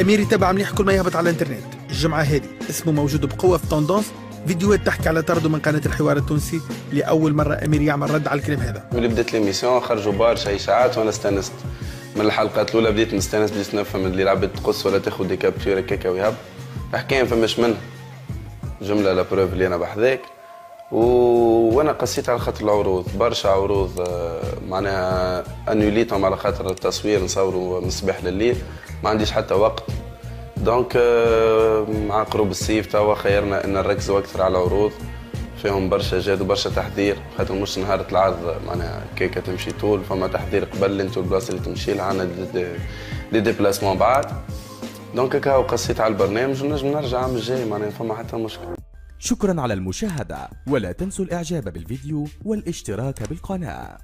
امير يتابع مليح كل ما يهبط على الإنترنت. الجمعة هذه اسمه موجود بقوة في tendance فيديوهات تحكي على طرده من قناة الحوار التونسي لأول مرة أمير يعمل رد على الكلام هذا. ملي بدات les émissions خرجوا برشا اشاعات وأنا استانست من الحلقات الأولى بديت نستانس بديت نفهم اللي العباد تقص ولا تاخذ des captures هكاكا ويهب. الحكاية فماش منها جملة la preuve اللي أنا بحذاك. وأنا قصيت على خاطر العروض برشا عروض آه، معناها انوليتهم على خاطر التصوير نصوروا من الصباح لليل ما عنديش حتى وقت. donc آه، مع قروب الصيف توا خيرنا إن نركزوا أكثر على العروض. فيهم برشا جاد وبرشا تحضير خاطر مش نهار العرض معناها كيكة تمشي طول فما تحضير قبل انتو البلاصه اللي تمشي لها عندنا des, des déplacements بعد. donc هكا قصيت على البرنامج ونجم نرجع عام الجاي معناها فما حتى مشكل شكرا على المشاهدة ولا تنسوا الإعجاب بالفيديو والاشتراك بالقناة.